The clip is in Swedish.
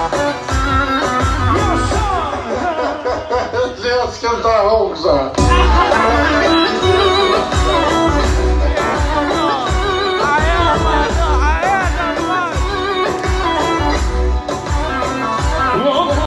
Jag ska ta också.